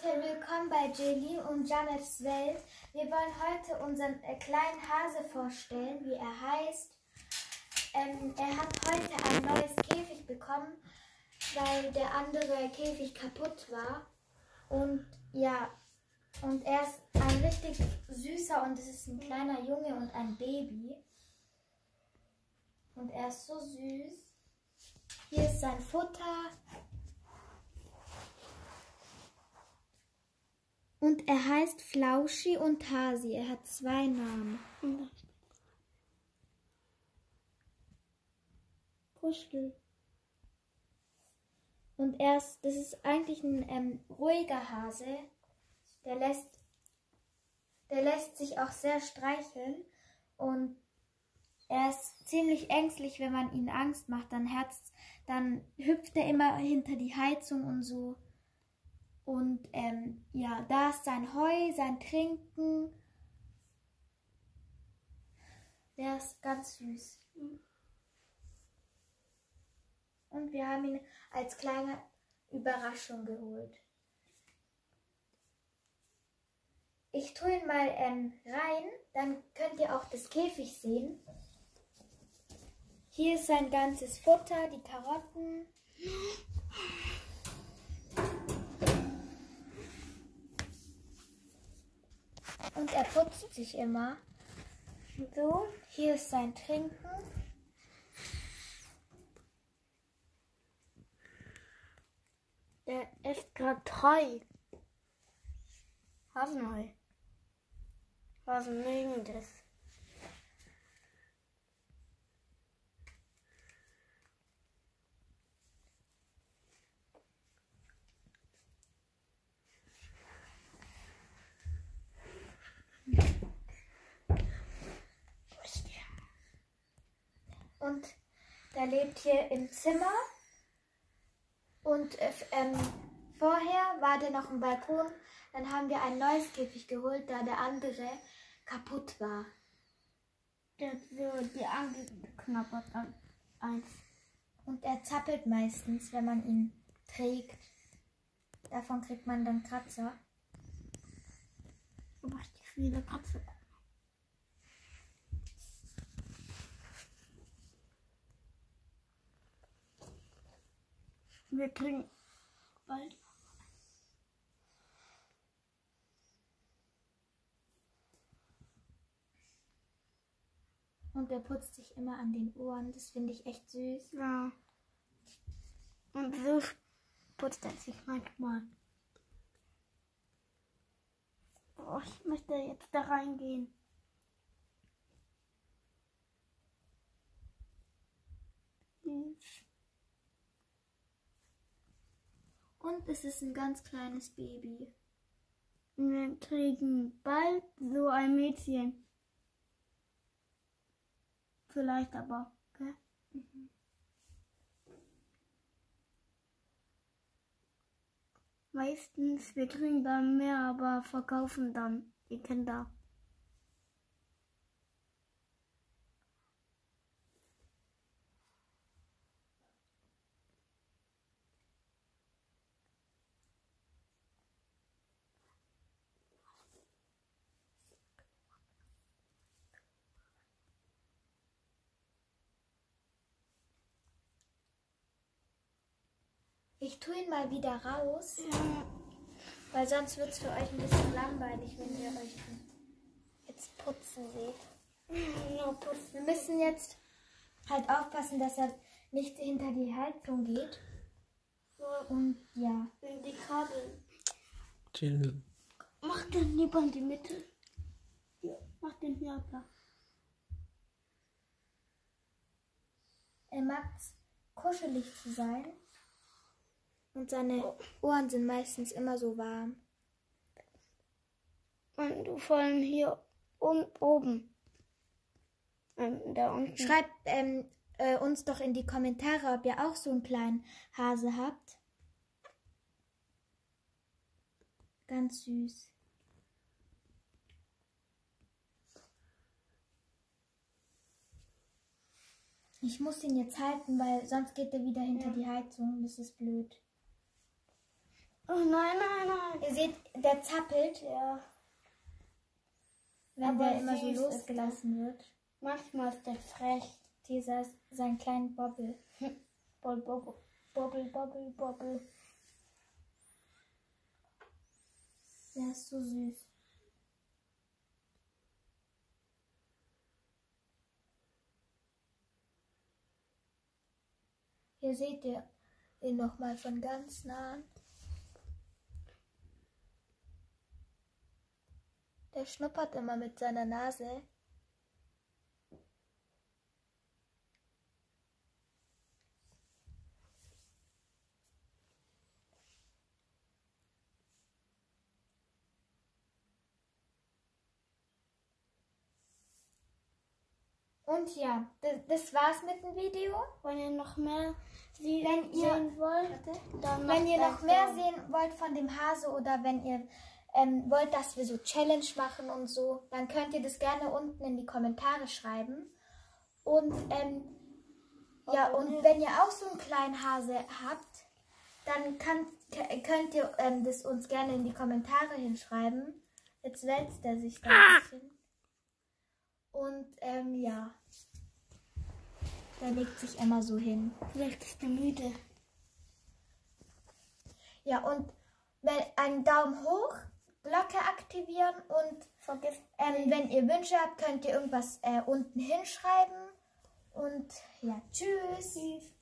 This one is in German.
Willkommen bei Jelin und Janets Welt. Wir wollen heute unseren äh, kleinen Hase vorstellen, wie er heißt. Ähm, er hat heute ein neues Käfig bekommen, weil der andere Käfig kaputt war. Und ja, und er ist ein richtig süßer und es ist ein kleiner Junge und ein Baby. Und er ist so süß. Hier ist sein Futter. Und er heißt Flauschi und Hasi. Er hat zwei Namen. Kuschel. Und er ist, das ist eigentlich ein ähm, ruhiger Hase. Der lässt, der lässt sich auch sehr streicheln. Und er ist ziemlich ängstlich, wenn man ihn Angst macht. Dann, herzt, dann hüpft er immer hinter die Heizung und so. Und ähm, ja, da ist sein Heu, sein Trinken. Der ist ganz süß. Und wir haben ihn als kleine Überraschung geholt. Ich tue ihn mal ähm, rein, dann könnt ihr auch das Käfig sehen. Hier ist sein ganzes Futter, die Karotten. Und er putzt sich immer. So, hier ist sein Trinken. Der ist gerade treu. Hasenheu. Hasen mögen das. Und der lebt hier im Zimmer. Und äh, ähm, vorher war der noch im Balkon. Dann haben wir ein neues Käfig geholt, da der andere kaputt war. Der hat so die angeknabbert an eins. Und er zappelt meistens, wenn man ihn trägt. Davon kriegt man dann Kratzer. Du machst viele Katze. Wir kriegen bald. Und er putzt sich immer an den Ohren. Das finde ich echt süß. Ja. Und so putzt er sich manchmal. Oh, ich möchte jetzt da reingehen. Süß. Und es ist ein ganz kleines Baby. Wir kriegen bald so ein Mädchen. Vielleicht aber, okay? Meistens, wir kriegen dann mehr, aber verkaufen dann die Kinder. Ich tue ihn mal wieder raus, weil sonst wird es für euch ein bisschen langweilig, wenn ihr euch jetzt putzen seht. Ja, putzen. Wir müssen jetzt halt aufpassen, dass er nicht hinter die Heizung geht. Und ja, In die Kabel. Jill, Mach den lieber in die Mitte. Ja, mach den hier da. er mag es kuschelig zu sein. Und seine Ohren sind meistens immer so warm. Und du vor allem hier oben. Da unten. Schreibt ähm, äh, uns doch in die Kommentare, ob ihr auch so einen kleinen Hase habt. Ganz süß. Ich muss ihn jetzt halten, weil sonst geht er wieder hinter Ja. die Heizung. Das ist blöd. Oh nein, nein, nein. Ihr seht, der zappelt, Ja. wenn Aber der immer so ist losgelassen wird. Manchmal ist der frech. Dieser sein kleinen Bobbel. Bobbel, bobbel. Bobbel, Bobbel, Bobbel. Der ist so süß. Hier seht ihr ihn nochmal von ganz nah. Der schnuppert immer mit seiner Nase. Und ja, das, das war's mit dem Video. Wenn ihr noch mehr sie Wenn ihr- sehen wollt, dann Wenn ihr noch mehr sehen wollt von dem Hase oder wenn ihr ähm, wollt, dass wir so Challenge machen und so, dann könnt ihr das gerne unten in die Kommentare schreiben. Und ähm, ja, und wenn ihr auch so einen kleinen Hase habt, dann kann, könnt ihr ähm, das uns gerne in die Kommentare hinschreiben. Jetzt wälzt er sich da ein bisschen. Und ähm, ja, der legt sich immer so hin. Vielleicht ist er müde. Ja, und wenn, einen Daumen hoch, Glocke aktivieren und ähm, wenn ihr Wünsche habt, könnt ihr irgendwas äh, unten hinschreiben. Und ja, tschüss. Tschüss.